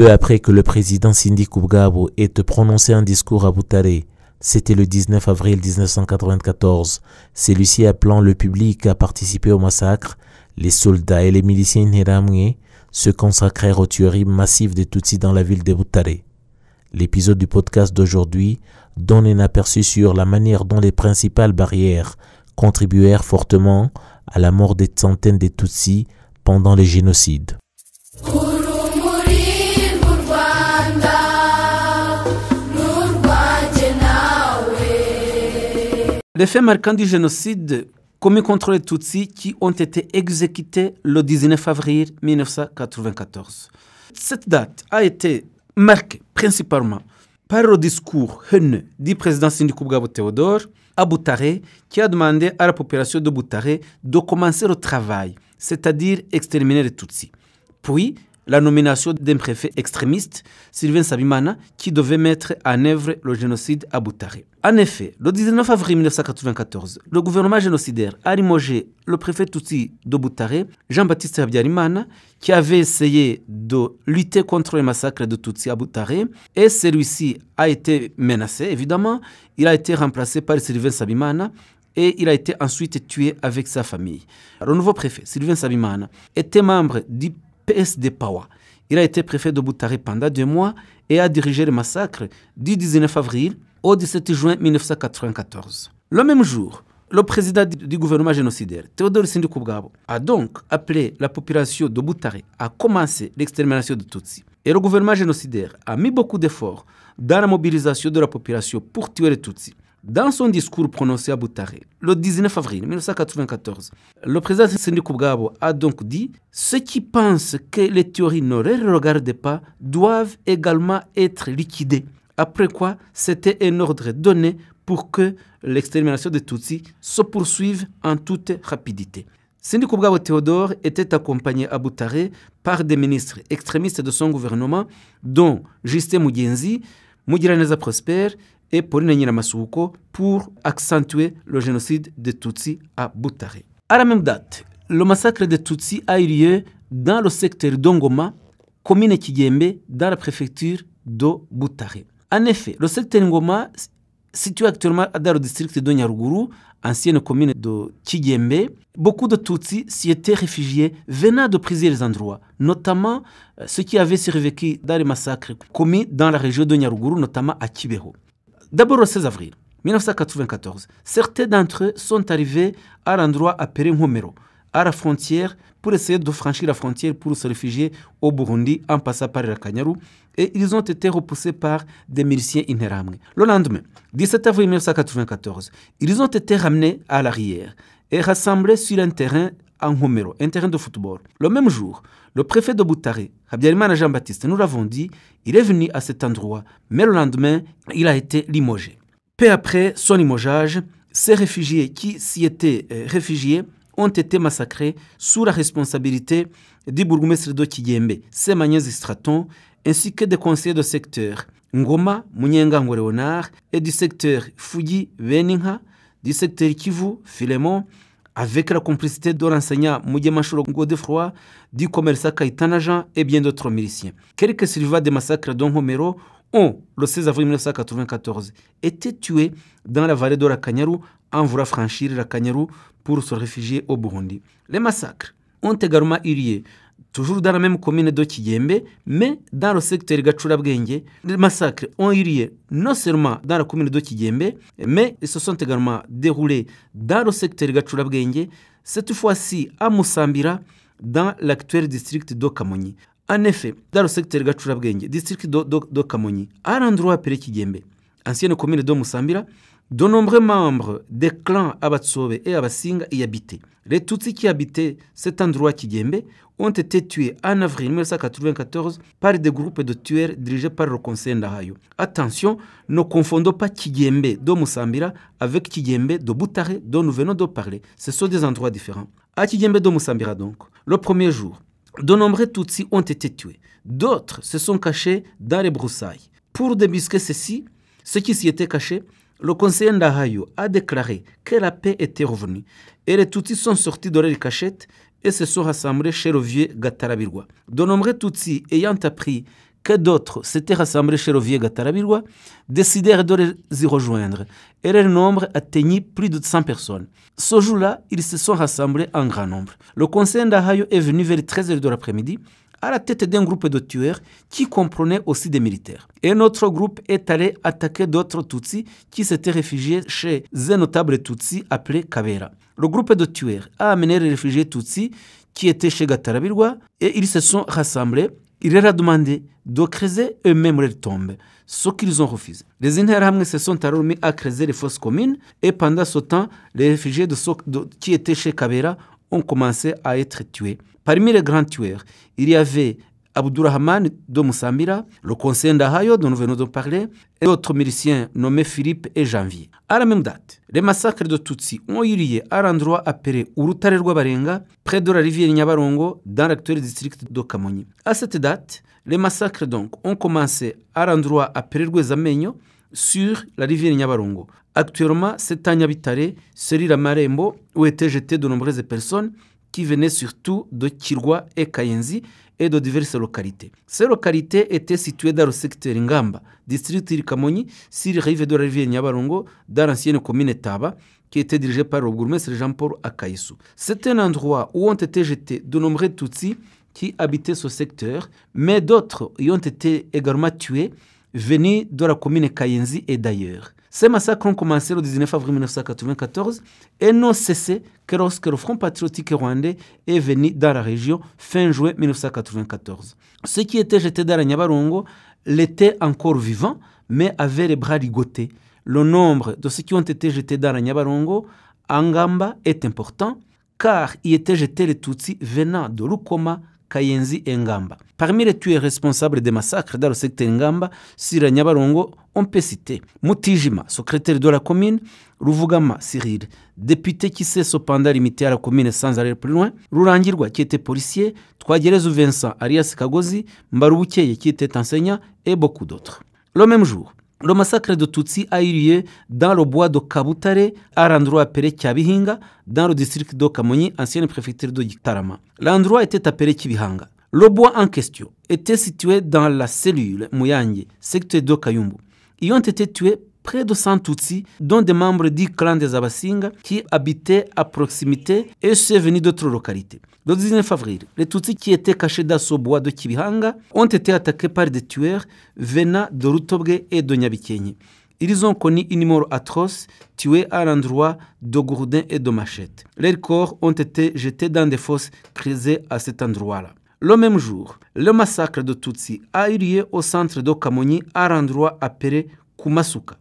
Peu après que le président Cindy Koubgabo ait prononcé un discours à Boutaré, c'était le 19 avril 1994, celui-ci appelant le public à participer au massacre, les soldats et les miliciens Nheramwe se consacrèrent aux tueries massives des Tutsis dans la ville de Boutaré. L'épisode du podcast d'aujourd'hui donne un aperçu sur la manière dont les principales barrières contribuèrent fortement à la mort des centaines de Tutsis pendant les génocides. Les faits marquants du génocide commis contre les Tutsis qui ont été exécutés le 19 avril 1994. Cette date a été marquée principalement par le discours haineux du président Sindicou Gabo Théodore à Boutaré qui a demandé à la population de Boutaré de commencer le travail, c'est-à-dire exterminer les Tutsis. Puis, la nomination d'un préfet extrémiste, Sylvain Sabimana, qui devait mettre en œuvre le génocide à Boutaré. En effet, le 19 avril 1994, le gouvernement génocidaire a limogé le préfet Tutsi de Boutaré, Jean-Baptiste Habyarimana, qui avait essayé de lutter contre le massacre de Tutsi à Boutaré, et celui-ci a été menacé, évidemment. Il a été remplacé par Sylvain Sabimana, et il a été ensuite tué avec sa famille. Le nouveau préfet, Sylvain Sabimana, était membre du PSD Pawa. Il a été préfet de Boutaré pendant deux mois et a dirigé le massacre du 19 avril au 17 juin 1994. Le même jour, le président du gouvernement génocidaire, Théodore Sindikoubgabo, a donc appelé la population de Boutaré à commencer l'extermination de Tutsis. Et le gouvernement génocidaire a mis beaucoup d'efforts dans la mobilisation de la population pour tuer les Tutsis. Dans son discours prononcé à Boutaré le 19 avril 1994, le président Sindi Koubgabo a donc dit Ceux qui pensent que les théories ne les regardent pas doivent également être liquidés. Après quoi, c'était un ordre donné pour que l'extermination des Tutsis se poursuive en toute rapidité. Sindi Koubgabo Théodore était accompagné à Boutaré par des ministres extrémistes de son gouvernement, dont Justin Mugenzi, Mugiraneza Prosper et Pauline Nyiramasuko pour accentuer le génocide des Tutsis à Boutaré. À la même date, le massacre des Tutsis a eu lieu dans le secteur d'Ongoma, commune Kigembe, dans la préfecture de Boutaré. En effet, le secteur Ngoma, situé actuellement dans le district de Nyaruguru, ancienne commune de Kigembe, beaucoup de Tutsis s'y étaient réfugiés venant de plusieurs endroits, notamment ceux qui avaient survécu dans les massacres commis dans la région de Nyaruguru, notamment à Kibeho. D'abord le 16 avril 1994, certains d'entre eux sont arrivés à l'endroit appelé Ngomero, à la frontière, pour essayer de franchir la frontière pour se réfugier au Burundi en passant par la Kanyaru, et ils ont été repoussés par des miliciens inhéramés. Le lendemain, 17 avril 1994, ils ont été ramenés à l'arrière et rassemblés sur un terrain en Ngomero, un terrain de football. Le même jour, le préfet de Boutaré, Habyarimana Jean-Baptiste, nous l'avons dit, il est venu à cet endroit, mais le lendemain, il a été limogé. Peu après son limogeage, ces réfugiés qui s'y étaient euh, réfugiés ont été massacrés sous la responsabilité du bourgmestre de Kigembe, Semanyez Straton, ainsi que des conseillers de secteur Ngoma, Munyengango Léonard, et du secteur Fugi Veninha, du secteur Kivu, Philemon, avec la complicité de l'enseignant Moudiamachuro Godefroy, du commerçant Kaitana Jean et bien d'autres miliciens. Quelques survivants des massacres d'Onhomero ont, le 16 avril 1994, été tués dans la vallée de la Kanyaru en voulant franchir la Kanyaru pour se réfugier au Burundi. Les massacres ont également eu lieu toujours dans la même commune de Kigembe, mais dans le secteur Gachurabwenge. Les massacres ont eu lieu non seulement dans la commune de Kigembe, mais ils se sont également déroulés dans le secteur Gachurabwenge, cette fois-ci à Moussambira, dans l'actuel district de. En effet, dans le secteur Gachurabwenge, district de, de, de Kamonyi, à l'endroit appelé Kigembe, ancienne commune de Moussambira, de nombreux membres des clans Abatsobe et Abasinga y habitaient. Les Tutsis qui habitaient cet endroit Kigembe ont été tués en avril 1994 par des groupes de tueurs dirigés par le conseil Ndahayo. Attention, ne confondons pas Kigembe de Moussambira avec Kigembe de Boutaré dont nous venons de parler. Ce sont des endroits différents. À Kigembe de Moussambira donc, le premier jour, de nombreux Tutsis ont été tués. D'autres se sont cachés dans les broussailles. Pour débusquer ceci, ceux qui s'y étaient cachés, le conseiller Ndahayo a déclaré que la paix était revenue et les Tutsis sont sortis de leur cachette et se sont rassemblés chez le vieux Gatarabirwa. De nombreux Tutsis ayant appris que d'autres s'étaient rassemblés chez Rovier Gatarabirwa, décidèrent de les y rejoindre et leur nombre atteignit plus de 100 personnes. Ce jour-là, ils se sont rassemblés en grand nombre. Le conseil d'Ahayo est venu vers 13h de l'après-midi à la tête d'un groupe de tueurs qui comprenait aussi des militaires. Et notre groupe est allé attaquer d'autres Tutsis qui s'étaient réfugiés chez un notable Tutsi appelé Kabera. Le groupe de tueurs a amené les réfugiés Tutsis qui étaient chez Gatarabirwa et ils se sont rassemblés. Il leur a demandé de creuser eux-mêmes leur tombe, ce qu'ils ont refusé. Les Interahamwe se sont alors mis à creuser les fosses communes et pendant ce temps, les réfugiés de, qui étaient chez Kabera ont commencé à être tués. Parmi les grands tueurs, il y avait Abdurrahman de Moussambira, le conseiller d'Ahayo dont nous venons de parler, et d'autres miliciens nommés Philippe et Janvier. À la même date, les massacres de Tutsi ont eu lieu à l'endroit appelé Urutare près de la rivière Nyabarongo, dans l'actuel district de Kamonyi. À cette date, les massacres donc ont commencé à l'endroit appelé Rwezamenyo, sur la rivière Nyabarongo. Actuellement, c'est à Nyabitare, sur la Marembo, où étaient jetées de nombreuses personnes qui venaient surtout de Kirwa et Kayenzi et de diverses localités. Ces localités étaient situées dans le secteur Ngamba, district de Kamonyi, sur la rive de la rivière Nyabarongo, dans l'ancienne commune Taba, qui était dirigée par le bourgmestre Jean-Paul Akaïsou. C'est un endroit où ont été jetés de nombreux Tutsis qui habitaient ce secteur, mais d'autres y ont été également tués, venus de la commune Kayenzi et d'ailleurs. Ces massacres ont commencé le 19 avril 1994 et n'ont cessé que lorsque le Front patriotique rwandais est venu dans la région fin juin 1994. Ceux qui étaient jetés dans la Nyabarongo l'étaient encore vivants, mais avaient les bras ligotés. Le nombre de ceux qui ont été jetés dans la Nyabarongo en Ngamba est important, car y étaient jetés les Tutsis venant de Lukoma, Kayenzi et Ngamba. Parmi les tueurs responsables des massacres dans le secteur Ngamba, sur la Nyabarongo, on peut citer Mutijima, secrétaire de la commune, Ruvugama Cyril, député qui s'est cependant limité à la commune sans aller plus loin, Rurangirwa qui était policier, Twagerezu Vincent alias Kagozi, Mbarubukeye qui était enseignant et beaucoup d'autres. Le même jour, le massacre de Tutsi a eu lieu dans le bois de Kabutare, à l'endroit appelé Kiabihinga, dans le district de Kamonyi, ancienne préfecture de Gitarama. L'endroit était appelé Kibihanga. Le bois en question était situé dans la cellule Muyangi, secteur de Kayumbu. Y ont été tués près de 100 Tutsis, dont des membres du clan des Abasinga qui habitaient à proximité et ceux venus d'autres localités. Le 19 avril, les Tutsis qui étaient cachés dans ce bois de Kibihanga ont été attaqués par des tueurs venant de Rutobwe et de Nyabikenye. Ils ont connu une mort atroce, tués à l'endroit de Gourdin et de Machette. Leurs corps ont été jetés dans des fosses creusées à cet endroit-là. Le même jour, le massacre de Tutsi a eu lieu au centre de Kamonyi à l'endroit appelé Kumasuka.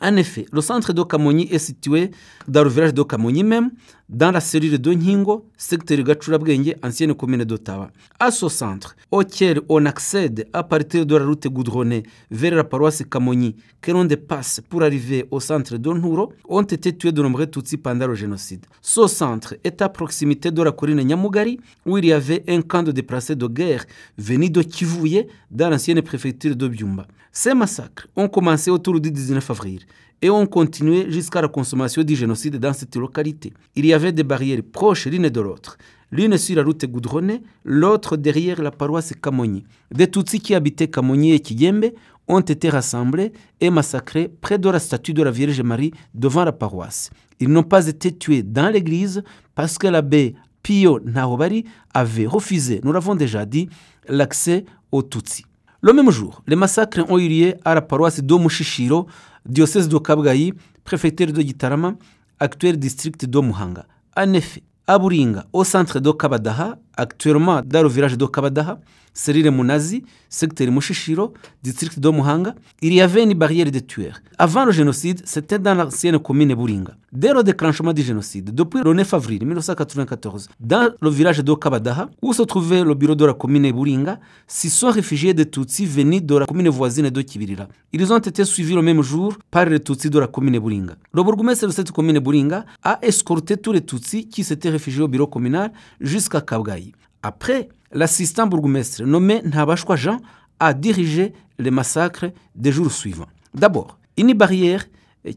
En effet, le centre de Kamonyi est situé dans le village de Kamonyi même, dans la cellule de Nhingo, secteur Gachurabwenge, ancienne commune d'Ottawa. À ce centre, auquel on accède à partir de la route goudronnée vers la paroisse Kamonyi, que l'on dépasse pour arriver au centre de Nhuro, ont été tués de nombreux Tutsis pendant le génocide. Ce centre est à proximité de la colline Nyamugari, où il y avait un camp de déplacés de guerre venu de Kivuye, dans l'ancienne préfecture de Byumba. Ces massacres ont commencé autour du 19 avril et ont continué jusqu'à la consommation du génocide dans cette localité. Il y avait des barrières proches l'une de l'autre, l'une sur la route goudronnée, l'autre derrière la paroisse Kamonyi. Des Tutsis qui habitaient Kamonyi et Kigembe ont été rassemblés et massacrés près de la statue de la Vierge Marie devant la paroisse. Ils n'ont pas été tués dans l'église parce que l'abbé Pio Nahobari avait refusé, nous l'avons déjà dit, l'accès aux Tutsis. Le même jour, les massacres ont eu lieu à la paroisse d'Omushishiro, diyoseze do kabgayi perefegitere do gitarama akiteri disitirigiti do muhanga. Anefe aburinga o santire do kabadaha actuellement dans le village de Kabadaha, Serire Munazi, secteur Mushishiro, district de Muhanga, il y avait une barrière de tueurs. Avant le génocide, c'était dans l'ancienne commune Buringa. Dès le déclenchement du génocide, depuis le 9 avril 1994, dans le village de Kabadaha, où se trouvait le bureau de la commune Buringa, s'y sont réfugiés des Tutsis venus de la commune voisine de Kibirira. Ils ont été suivis le même jour par les Tutsis de la commune Buringa. Le bourgmestre de cette commune Buringa a escorté tous les Tutsis qui s'étaient réfugiés au bureau communal jusqu'à Kabgayi. Après, l'assistant bourgmestre nommé Ntabashwa Jean a dirigé les massacres des jours suivants. D'abord, une barrière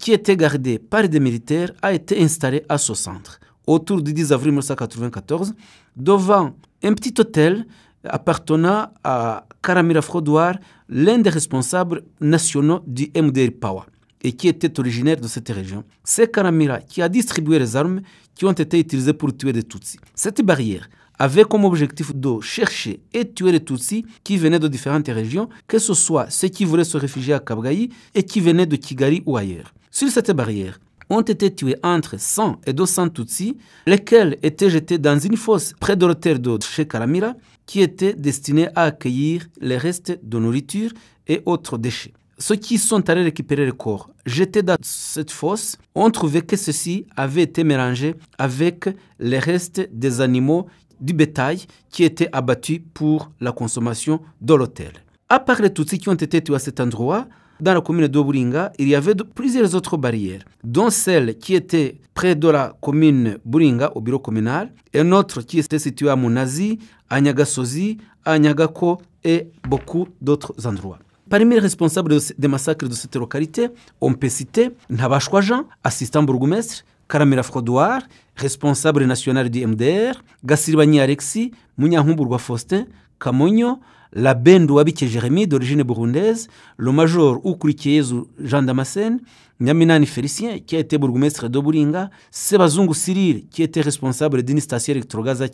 qui était gardée par des militaires a été installée à ce centre, autour du 10 avril 1994, devant un petit hôtel appartenant à Karamira Frodoir, l'un des responsables nationaux du MDR et qui était originaire de cette région. C'est Karamira qui a distribué les armes qui ont été utilisées pour tuer des Tutsis. Cette barrière avait comme objectif de chercher et tuer les Tutsis qui venaient de différentes régions, que ce soit ceux qui voulaient se réfugier à Kabgayi et qui venaient de Kigali ou ailleurs. Sur cette barrière, ont été tués entre 100 et 200 Tutsis, lesquels étaient jetés dans une fosse près de l'hôtel de chez Karamira, qui était destinée à accueillir les restes de nourriture et autres déchets. Ceux qui sont allés récupérer le corps jetés dans cette fosse ont trouvé que ceci avait été mélangé avec les restes des animaux du bétail qui étaient abattus pour la consommation de l'hôtel. À part les Tutsis qui ont été tués à cet endroit, dans la commune d'Oburinga, il y avait plusieurs autres barrières, dont celle qui était près de la commune Buringa, au bureau communal, et une autre qui était située à Munazi, à Nyagasozi, à Nyagako et beaucoup d'autres endroits. Parmi les responsables de- des massacres de cette localité, on peut citer Nabashwa Jean, assistant bourgmestre, Karamira Frodoir, responsable national du MDR, Gasirbanyi Alexis, Munyankumburwa Faustin, Kamonyo, la Bendo Wabike Jérémy d'origine burundaise, le major Ukurikiyezu Jean Damascène, Nyaminani Félicien qui été bourgmestre de Buringa, Sebazungu Cyril qui était responsable d'une station électrogaz à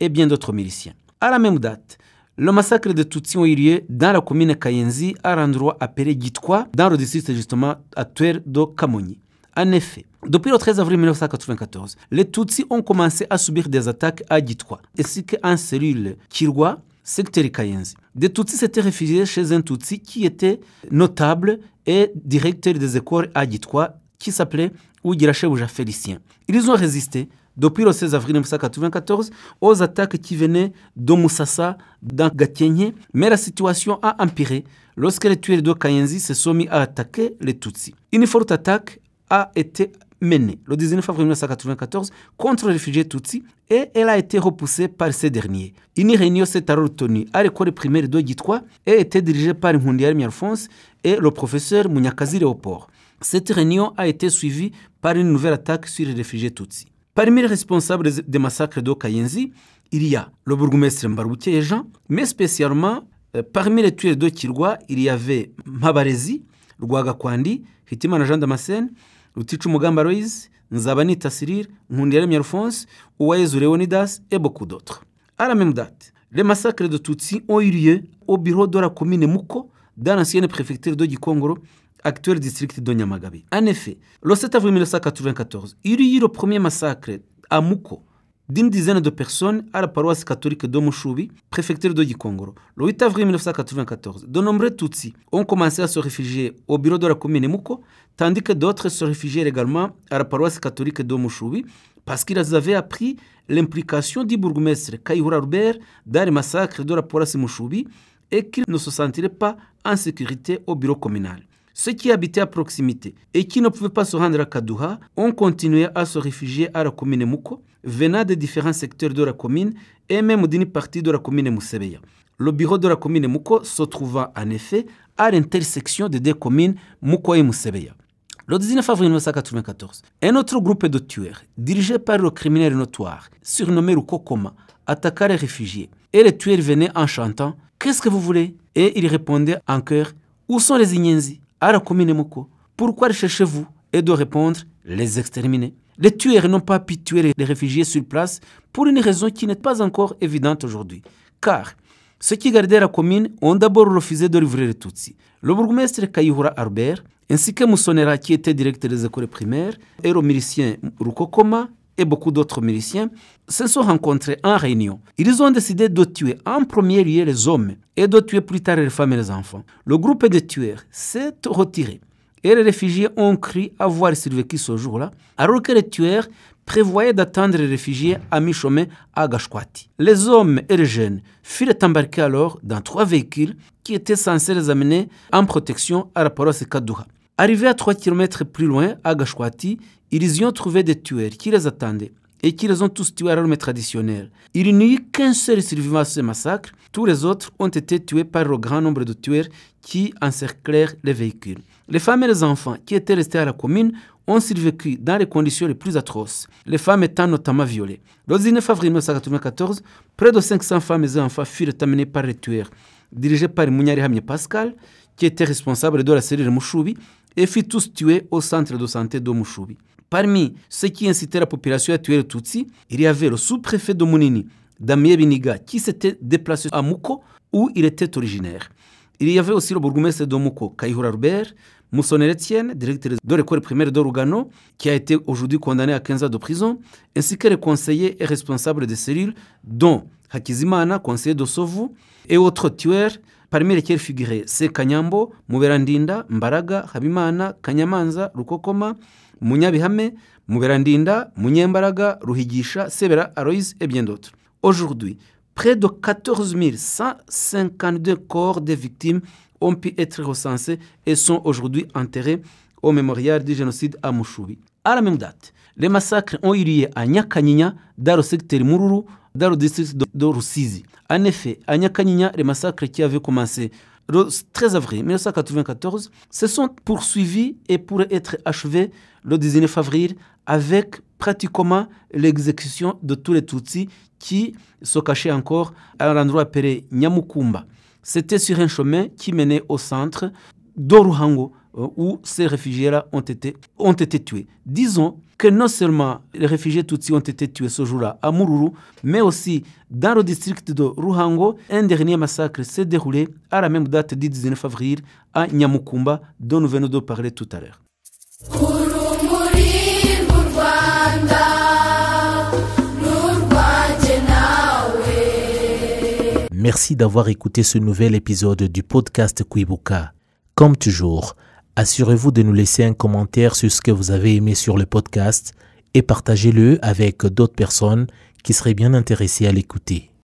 et bien d'autres miliciens. À la même date, le massacre de Tutsis a eu lieu dans la commune Kayenzi à l'endroit appelé Gitwa, dans le district justement actuel de Kamonyi. En effet, depuis le 13 avril 1994, les Tutsis ont commencé à subir des attaques à Gitwa, ainsi qu'en cellule Kirwa, secteur Kayenzi. Des Tutsis s'étaient réfugiés chez un Tutsi qui était notable et directeur des écoles à Gitwa, qui s'appelait Ougirashebuja Félicien. Ils ont résisté depuis le 16 avril 1994 aux attaques qui venaient de Moussassa dans Gakenye, mais la situation a empiré lorsque les tueurs de Kayenzi se sont mis à attaquer les Tutsis. Une forte attaque a été menée le 19 avril 1994 contre les réfugiés Tutsis et elle a été repoussée par ces derniers. Une réunion s'est alors tenue à l'école primaire de Gitwa et était dirigée par Nkundiari Alphonse et le professeur Munyakazi Léopold. Cette réunion a été suivie par une nouvelle attaque sur les réfugiés Tutsis. Parmi les responsables des- massacres de Kayenzi, il y a le bourgmestre Mbaruke Jean, mais spécialement euh, parmi les tueurs de Kirwa, il y avait Mabarezi, Rwagakwandi, Hitimana Jean Damascène, Ruticu Mugamba Loise, Nzabanita Cyril, Nkundiyaremye Alphonse, Uwayezu Leonidas et beaucoup d'autres. À la même date, les massacres de la commune Muko, dans l'ancienne préfecture de Gikongoro, actuel district de Nyamagabe. En effet, le 7 avril 1994, il y a eu le premier massacre à Muko d'une dizaine de personnes à la paroisse catholique de Mushubi, préfecture de Gikongoro. Le 8 avril 1994, de nombreux Tutsis ont commencé à se réfugier au bureau de la commune Muko, tandis que d'autres se réfugièrent également à la paroisse catholique de Mushubi parce qu'ils avaient appris l'implication du bourgmestre Kayihura Robert dans les massacres de la paroisse Mushubi et qu'ils ne se sentiraient pas en sécurité au bureau communal. Ceux qui habitaient à proximité et qui ne pouvaient pas se rendre à Kadouha ont continué à se réfugier à la commune Muko, venant de différents secteurs de la commune et même d'une partie de la commune Musebeya. Le bureau de la commune Muko se trouvant en effet à l'intersection des deux communes Muko et Musebeya. Le 19 avril 1994, un autre groupe de tueurs, dirigé par le criminel notoire, surnommé Rukokoma, attaqua les réfugiés. Et les tueurs venaient en chantant Qu'est-ce que vous voulez? Et ils répondaient en chœur Où sont les Inyenzi À la. Pourquoi les cherchez-vous? Et de répondre Les exterminer. Les tueurs n'ont pas pu tuer les réfugiés sur place pour une raison qui n'est pas encore évidente aujourd'hui. Car qui gardaient la commune ont d'abord refusé de livrer les Tutsis. Le bourgmestre Kayihura Albert, ainsi que Moussonera qui était directeur des écoles primaires, et le milicien Rukokoma et beaucoup d'autres miliciens se sont rencontrés en réunion. Ils ont décidé de tuer en premier lieu les hommes et de tuer plus tard les femmes et les enfants. Le groupe de tueurs s'est retiré et les réfugiés ont cru avoir survécu ce jour-là, alors que les tueurs prévoyaient d'attendre les réfugiés à mi-chemin à Gashkwati. Les hommes et les jeunes furent embarqués alors dans trois véhicules qui étaient censés les amener en protection à la paroisse Kadouha. Arrivés à 3 km plus loin, à Gashwati, ils y ont trouvé des tueurs qui les attendaient et qui les ont tous tués à l'armée traditionnelle. Il n'y eut qu'un seul survivant à ce massacre. Tous les autres ont été tués par le grand nombre de tueurs qui encerclèrent les véhicules. Les femmes et les enfants qui étaient restés à la commune ont survécu dans les conditions les plus atroces, les femmes étant notamment violées. Le 19 avril 1994, près de 500 femmes et enfants furent amenés par les tueurs, dirigés par Munyarihamye Pascal, qui était responsable de la cellule Mouchoubi, et furent tous tués au centre de santé de Mouchoubi. Parmi ceux qui incitaient la population à tuer les Tutsis, il y avait le sous-préfet de Mounini, Damien Biniga, qui s'était déplacé à Mouko, où il était originaire. Il y avait aussi le bourgmestre de Mouko, Kaihura Robert, Moussoner Etienne, directeur de l'école primaire de Rugano, qui a été aujourd'hui condamné à 15 ans de prison, ainsi que les conseillers et responsables des cellules, dont Hakizimana, conseiller de Sovu, et autres tueurs, parmi lesquels figuraient C. Kanyambo, Muberandinda, Mbaraga, Habimana, Kanyamanza, Rukokoma, Munyabihame, Muberandinda, Munyembaraga, Ruhigisha, Sebera, Aloïs et bien d'autres. Aujourd'hui, près de 14 152 corps de victimes ont pu être recensés et sont aujourd'hui enterrés au mémorial du génocide à Mouchoubi. À la même date, les massacres ont eu lieu à Nyakanyinya, dans le secteur Mururu, dans le district de, de. En effet, à Nyakanyinya, les massacres qui avaient commencé le 13 avril 1994 se sont poursuivis et pourraient être achevés le 19 avril avec pratiquement l'exécution de tous les Tutsis qui se cachaient encore à un endroit appelé Nyamukumba. C'était sur un chemin qui menait au centre d'Oruhango, euh, où ces réfugiés-là ont été, ont été tués. Disons que non seulement les réfugiés Tutsis ont été tués ce jour-là à Mururu, mais aussi dans le district de Ruhango, un dernier massacre s'est déroulé à la même date du 19 avril à Nyamukumba, dont nous venons de parler tout à l'heure. Merci d'avoir écouté ce nouvel épisode du podcast Kwibuka. Comme toujours, assurez-vous de nous laisser un commentaire sur ce que vous avez aimé sur le podcast et partagez-le avec d'autres personnes qui seraient bien intéressées à l'écouter.